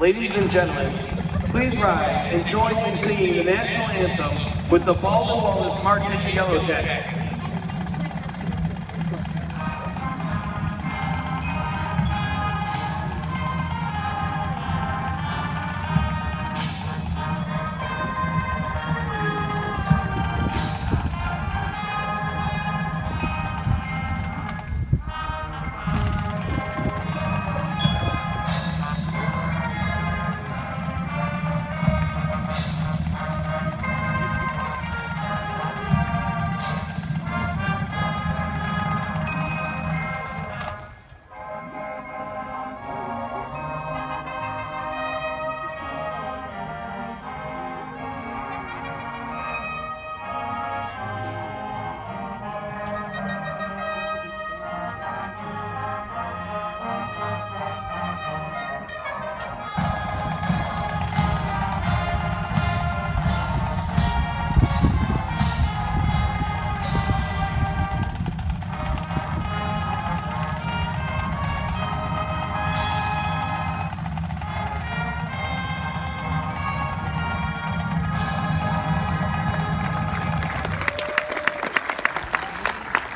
ladies and gentlemen, please rise and join in singing the national anthem with the Baldwin Wallace marching Yellow Jackets.